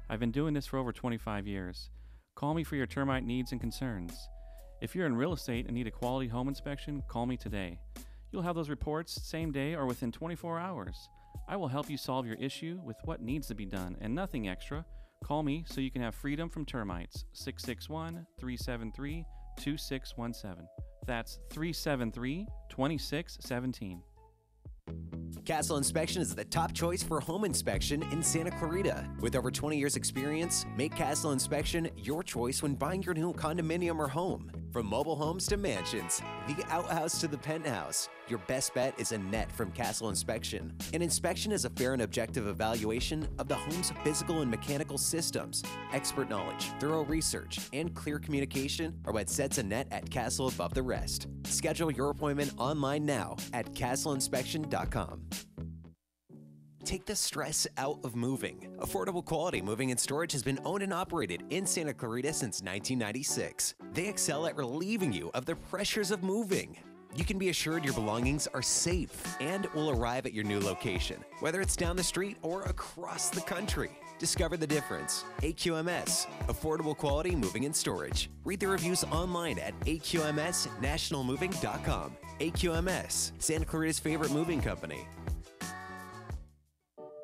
I've been doing this for over 25 years. Call me for your termite needs and concerns. If you're in real estate and need a quality home inspection, call me today. You'll have those reports same day or within 24 hours. I will help you solve your issue with what needs to be done and nothing extra. Call me so you can have freedom from termites. 661 373 2617. That's 373 2617. Castle Inspection is the top choice for home inspection in Santa Clarita. With over 20 years' experience, make Castle Inspection your choice when buying your new condominium or home. From mobile homes to mansions, the outhouse to the penthouse, your best bet is a net from Castle Inspection. An inspection is a fair and objective evaluation of the home's physical and mechanical systems. Expert knowledge, thorough research, and clear communication are what sets a net at Castle above the rest. Schedule your appointment online now at castleinspection.com. Take the stress out of moving. Affordable Quality Moving and Storage has been owned and operated in Santa Clarita since 1996. They excel at relieving you of the pressures of moving. You can be assured your belongings are safe and will arrive at your new location, whether it's down the street or across the country. Discover the difference. AQMS, Affordable Quality Moving and Storage. Read the reviews online at aqmsnationalmoving.com. AQMS, Santa Clarita's favorite moving company.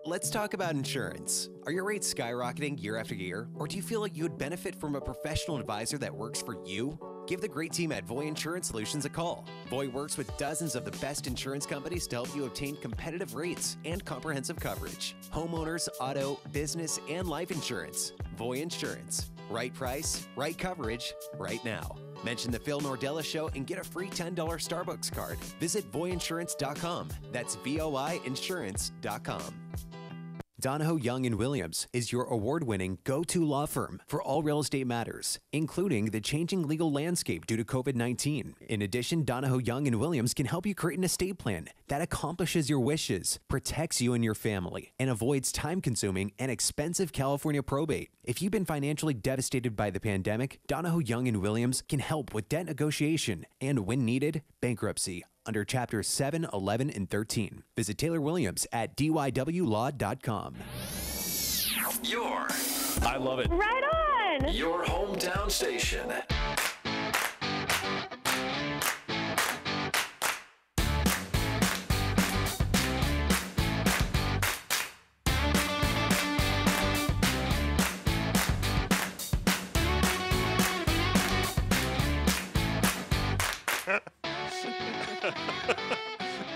Let's talk about insurance. Are your rates skyrocketing year after year, or do you feel like you would benefit from a professional advisor that works for you? Give the great team at Voi Insurance Solutions a call. Voi works with dozens of the best insurance companies to help you obtain competitive rates and comprehensive coverage. Homeowners, auto, business, and life insurance. Voi Insurance. Right price, right coverage, right now. Mention the Phil Nordella Show and get a free $10 Starbucks card. Visit voiinsurance.com. That's V O I insurance.com. Donahoe Young and Williams is your award-winning go-to law firm for all real estate matters, including the changing legal landscape due to COVID-19. In addition, Donahoe Young and Williams can help you create an estate plan that accomplishes your wishes, protects you and your family, and avoids time-consuming and expensive California probate. If you've been financially devastated by the pandemic, Donahoe Young and Williams can help with debt negotiation and, when needed, bankruptcy under chapters 7, 11, and 13. Visit Taylor Williams at dywlaw.com. Your, I love it. Right on. Your hometown station.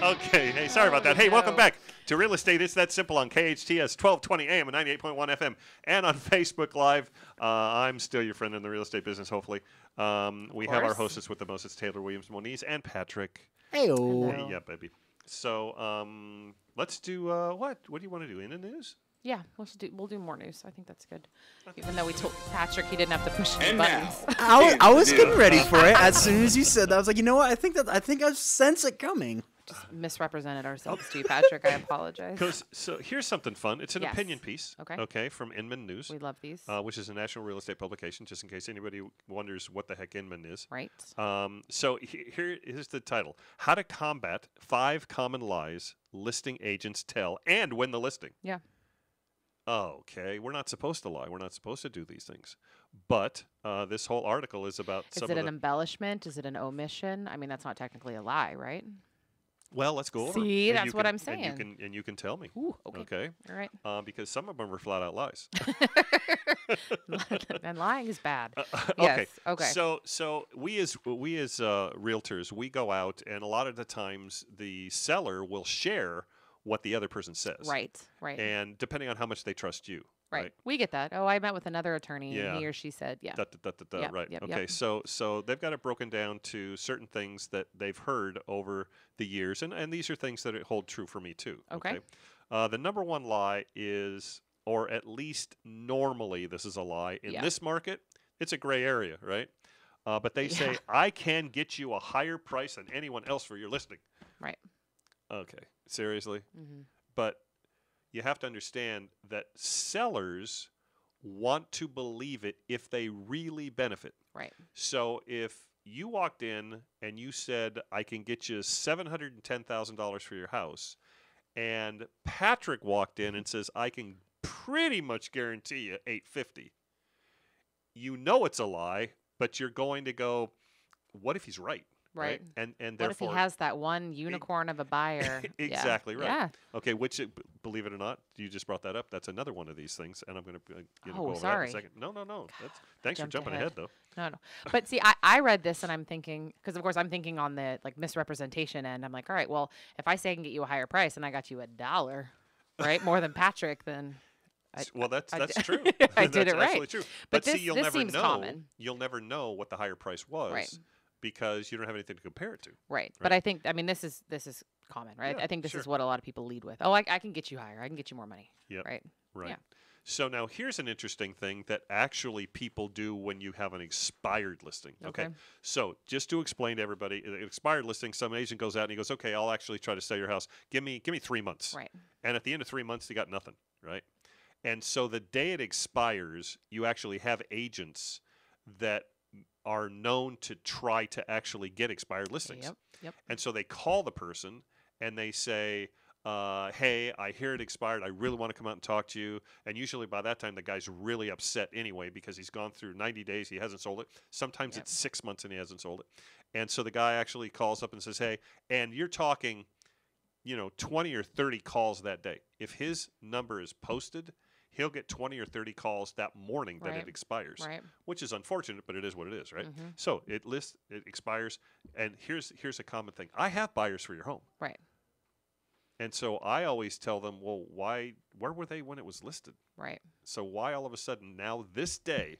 Okay, hey, sorry about that. Hey, welcome back to Real Estate. It's that simple on KHTS 1220 AM and 98.1 FM and on <laughs> Facebook Live. Uh, I'm still your friend in the real estate business, hopefully. Um, we have our course. hostess with the most. It's Taylor Williams Moniz and Patrick. Hey-o. Hey, yeah, baby. So um, let's do uh, what? What do you want to do? In the news? Yeah, we'll do we'll do more news. I think that's good. Even though we told Patrick he didn't have to push any And now, buttons. <laughs> I, wa- I was <laughs> getting ready for it as soon as you said that. I was like, you know what? I think that I think I sense it coming. Just <sighs> misrepresented ourselves to you, <laughs> Patrick. I apologize. Because so here's something fun. It's an Yes. opinion piece. Okay. Okay, from Inman News. We love these. uh, which is a national real estate publication, just in case anybody wonders what the heck Inman is. right. Um, so he- here is the title: How to combat five common lies listing agents tell and win the listing. Yeah. Okay, we're not supposed to lie. We're not supposed to do these things. But uh, this whole article is about Is some it of an the. embellishment? Is it an omission? I mean, that's not technically a lie, right? Well, let's go over. See, and that's you what can- I'm And saying. you can and you can tell me. Ooh, okay. Okay. All right. Uh, because some of them are flat out lies. <laughs> and lying is bad. Uh, Yes, okay. okay. So so we as we as uh, realtors we go out and a lot of the times the seller will share what the other person says. Right. Right. And depending on how much they trust you. Right. We get that. Oh, I met with another attorney, Yeah. and he or she said, yeah. Da, da, da, Yep, right. yep, okay. yep. So so they've got it broken down to certain things that they've heard over the years, and and these are things that hold true for me too. Okay. Uh, the number one lie is, or at least normally this is a lie in Yeah. this market. It's a gray area, right? Uh, but they say I can get you a higher price than anyone else for your listing. Right. Okay. Seriously. hmm But you have to understand that sellers want to believe it if they really benefit. Right. So if you walked in and you said, I can get you $710,000 for your house, and Patrick walked in and says, I can pretty much guarantee you 850 you know it's a lie, but you're going to go, what if he's right? Right. And and What if therefore he has that one unicorn of a buyer? <laughs> Yeah. exactly right. Yeah. Okay, which, uh, believe it or not, you just brought that up. That's another one of these things, and I'm going to uh, know, Oh, go over sorry. that in a second. No, no, no. That's, thanks for jumping ahead. ahead, though. No, no. But see, I, I read this and I'm thinking, because of course I'm thinking on the like misrepresentation end. I'm like, all right, well, if I say I can get you a higher price and I got you a dollar, right, more than Patrick, then I, well, that's that's true. <laughs> I that's did it right. true. But But, see, you'll this never know. common. You'll never know what the higher price was because you don't have anything to compare it to. Right. But I think I mean this is this is common, right? Yeah, I think this sure. is what a lot of people lead with. Oh, I, I can get you higher. I can get you more money. Yep. Right. Right. Yeah. So now here's an interesting thing that actually people do when you have an expired listing. Okay. Okay. So just to explain to everybody, an expired listing, some agent goes out and he goes, "Okay, I'll actually try to sell your house. Give me give me 3 months." Right. And at the end of 3 months, he got nothing, right? And so the day it expires, you actually have agents that are known to try to actually get expired listings. Yep. Yep. And so they call the person and they say, uh, hey, I hear it expired. I really want to come out and talk to you. And usually by that time, the guy's really upset anyway because he's gone through 90 days. He hasn't sold it. Sometimes Yep. it's six months and he hasn't sold it. And so the guy actually calls up and says, hey, and you're talking, you know, 20 or 30 calls that day. If his number is posted, he'll get 20 or 30 calls that morning that Right. it expires Right. which is unfortunate, but it is what it is, right? Mhm. So it lists, it expires, and here's here's a common thing: I have buyers for your home, Right. and so I always tell them, well, why? Where were they when it was listed? Right. So why all of a sudden now this day,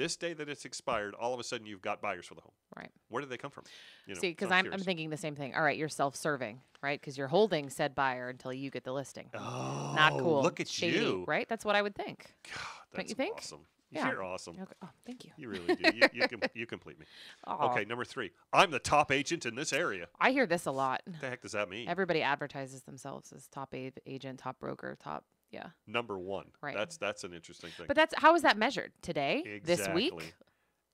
this day that it's expired, all of a sudden you've got buyers for the home? Right. Where did they come from? You know, See, because so I'm, I'm thinking the same thing. All right, you're self-serving, right? Because you're holding said buyer until you get the listing. Oh, Not cool. look at Shady, you. right? That's what I would think. God, Don't that's you think? awesome. Yeah. You're awesome. Okay. Oh, thank you. You really do. You, you, com- you complete me. Aw. Okay, number three. I'm the top agent in this area. I hear this a lot. What the heck does that mean? Everybody advertises themselves as top a- agent, top broker, top. Yeah. number one. Right. That's that's an interesting thing. But that's how is that measured today? This week?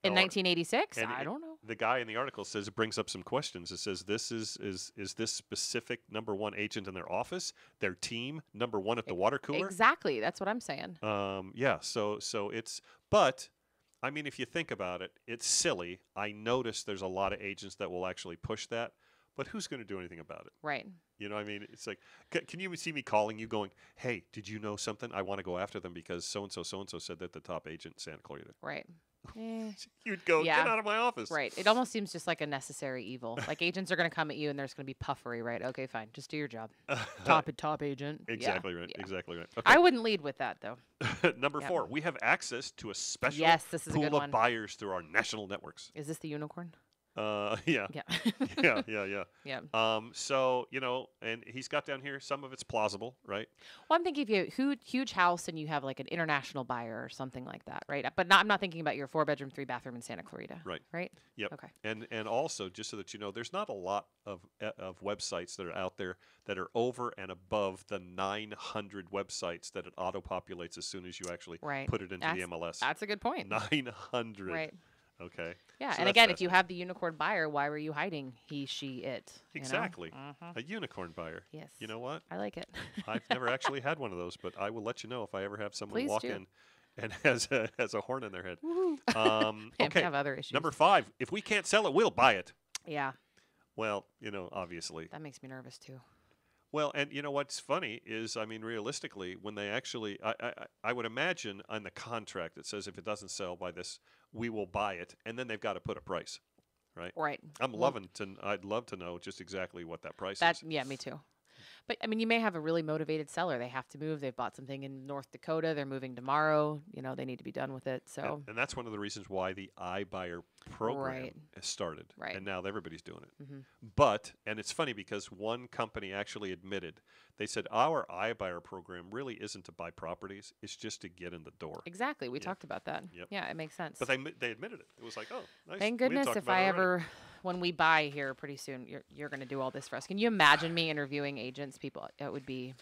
In 1986? I don't know. The guy in the article says it brings up some questions. It says this is is is this specific number one agent in their office, their team, number one at the water cooler. Exactly. That's what I'm saying. Um, yeah. So so it's but. I mean, if you think about it, it's silly. I notice there's a lot of agents that will actually push that, but who's going to do anything about it? Right. You know, what I mean, it's like, c- can you see me calling you, going, "Hey, did you know something? I want to go after them because so and so, so and so said that the top agent Santa Clarita." Right. <laughs> Eh. You'd go, Yeah. get out of my office. Right. It almost seems just like a necessary evil. <laughs> Like agents are going to come at you and there's going to be puffery, right? Okay, fine. Just do your job. <laughs> top top agent. Yeah, Exactly right. yeah. Exactly right. Okay. I wouldn't lead with that though. Number Yeah. four, we have access to a special Yes, this is a pool good of one. buyers through our national networks. Is this the unicorn? Uh, <laughs> yeah. Yeah. yeah, yeah, yeah. <laughs> Yeah. Um, so you know, and he's got down here. Some of it's plausible, right? Well, I'm thinking if you have a huge, huge house and you have like an international buyer or something like that, right? But not, I'm not thinking about your four bedroom, three bathroom in Santa Clarita. Right. Right. Yep. Okay. And and also, just so that you know, there's not a lot of uh, of websites that are out there that are over and above the 900 websites that it auto populates as soon as you actually Right. put it into That's- the MLS. That's a good point. 900. Right. Okay. Yeah. So and again, if you have the unicorn buyer, why were you hiding he, she, it? Exactly. Mhm. A unicorn buyer. Yes. You know what? I like it. <laughs> I've never actually had one of those, but I will let you know if I ever have someone Please walk do. in and <laughs> has a, has a horn in their head. <laughs> Um, okay. have other issues. Number five. If we can't sell it, we'll buy it. Yeah. Well, you know, obviously. That makes me nervous too. Well, and you know what's funny is, I mean, realistically, when they actually, I, I, I- I would imagine on the contract it says if it doesn't sell by this, we will buy it, and then they've got to put a price, right? Right. I'm Well- loving to. I'd love to know just exactly what that price That is. yeah, me too. But I mean, you may have a really motivated seller. They have to move. They've bought something in North Dakota. They're moving tomorrow. You know, they need to be done with it. So and, that's one of the reasons why the iBuyer program Right. has started, Right. and now everybody's doing it. Mhm. But and it's funny because one company actually admitted they said our iBuyer program really isn't to buy properties; it's just to get in the door. exactly, we Yeah. talked about that. Yep. Yeah, it makes sense. But they they admitted it. It was like, oh, nice. Thank goodness if I ever, when we buy here pretty soon, you're you're going to do all this for us. Can you imagine me interviewing agents? People, it would be.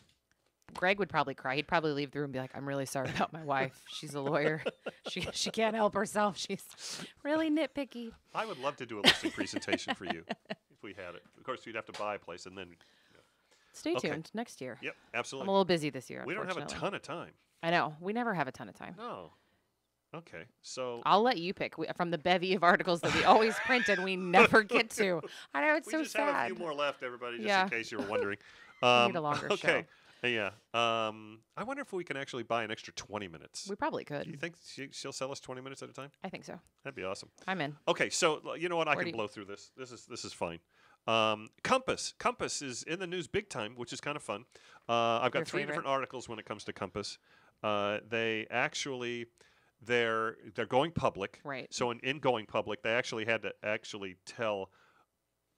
Greg would probably cry. He'd probably leave the room and be like, "I'm really sorry about my wife. She's a lawyer. <laughs> she she can't help herself. She's really nitpicky." I would love to do a listing presentation for you <laughs> if we had it. Of course, you'd have to buy a place and then. Stay Okay. tuned next year. Yep, absolutely. I'm a little busy this year. We don't have a ton of time. I know. We never have a ton of time. No. Okay, so I'll let you pick we, from the bevy of articles that we always print and we <laughs> never get to. I know it's we so just sad. have a few more left, everybody, just Yeah. in case you were <laughs> wondering. We Um, need a longer <laughs> okay. Yeah. Um, I wonder if we can actually buy an extra 20 minutes. We probably Do you think she, she'll sell us 20 minutes at a time? I think so. That'd be awesome. I'm in. Okay, so you know what? I Where can blow through this. This is this is fine. Um, Compass. Compass is in the news big time, which is kind of fun. Uh, I've got Your three favorite? different articles when it comes to Compass. Uh, they actually they're they're going public. Right. So in, in going public, they actually had to actually tell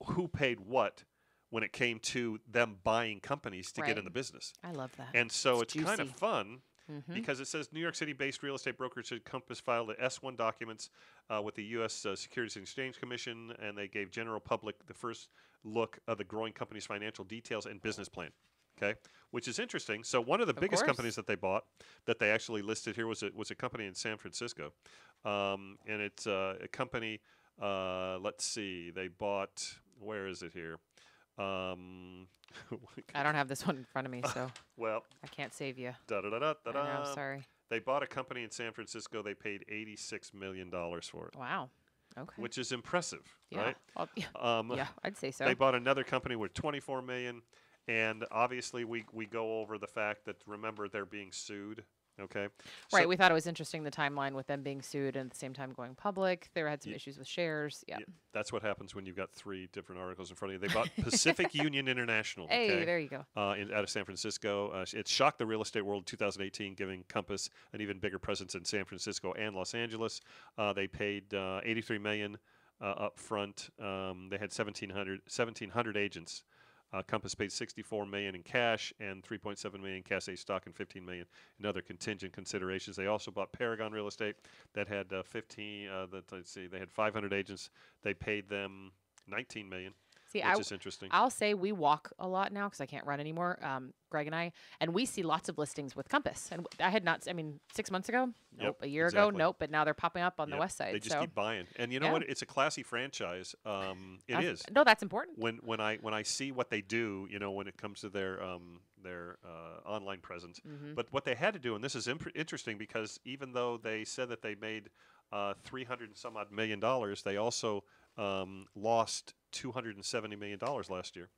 who paid what when it came to them buying companies to get in the business. I love that. And so It's it's, kind of fun Mhm. because it says New York City-based real estate brokerage Compass filed the S1 documents uh, with the U.S. Uh, Securities and Exchange Commission, and they gave general public the first look of the growing company's financial details and business plan. Okay, which is interesting. So one of the Of biggest course. companies that they bought, that they actually listed here, was a, was a company in San Francisco, um, and it's uh, a company. Uh, let's see, they bought. Where is it here? Um, <laughs> I don't have this one in front of me, so <laughs> well, I can't save you. da da da da da. I know, sorry. They bought a company in San Francisco. They paid eighty-six million dollars for it, Wow. Okay. which is impressive, yeah. right? Well, yeah. <laughs> Um, yeah, I'd say so. They bought another company with twenty-four million, and obviously we we go over the fact that remember they're being sued. Okay. right. So- we thought it was interesting the timeline with them being sued and at the same time going public. There had some issues with shares. Yeah. yeah, that's what happens when you've got three different articles in front of you. They bought Pacific <laughs> Union International. Hey, okay, there you go. Uh, in, out of San Francisco. Uh, it shocked the real estate world in 2018, giving Compass an even bigger presence in San Francisco and Los Angeles. Uh, they paid uh, 83 million uh, up front. Um, they had 1,700, 1,700 agents. Uh, Compass paid 64 million in cash and 3.7 million in Class A stock and 15 million in other contingent considerations. They also bought Paragon Real Estate that had uh, 15. Uh, that let's see, they had 500 agents. They paid them 19 million, See, I, is interesting. I'll say we walk a lot now because I can't run anymore. Um, Greg and I, and we see lots of listings with Compass. And I had not. I mean, six months ago, Yep, nope. A year ago, nope. But now they're popping up on the west side. They just so keep buying, and you know Yeah. what? It's a classy franchise. Um, it is. No, that's important. When when I when I see what they do, you know, when it comes to their um, their uh, online presence. Mhm. But what they had to do, and this is imp- interesting because even though they said that they made uh, three hundred and some odd million dollars, they also um, lost two hundred and seventy million dollars last year.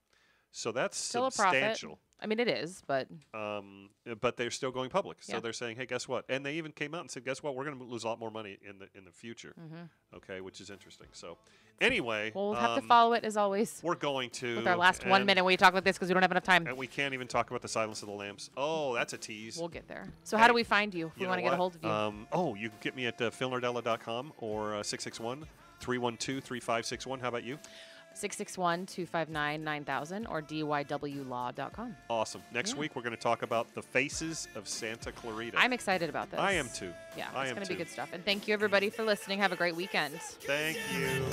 So that's Still substantial. I mean, it is, but Um, but they're still going public. So Yeah. they're saying, hey, guess what? And they even came out and said, guess what? We're going to lose a lot more money in the in the future. Mhm. Okay, which is interesting. So anyway, we'll have to um, follow it as always. We're going to With our last one minute, we talk about this because we don't have enough time. And we can't even talk about the Silence of the Lambs. Oh, that's a tease. We'll get there. So how do we find you if we want to get a hold of you? Um, oh, you can get me at uh, philnordella.com or uh, 661 312 3561. How about you? 661-259-9000 or dywlaw.com. Awesome. Next Yeah. week, we're going to talk about the faces of Santa Clarita. I'm excited about this. I am too. Yeah, I it's going to be good stuff. And thank you everybody for listening. Have a great weekend. Thank you.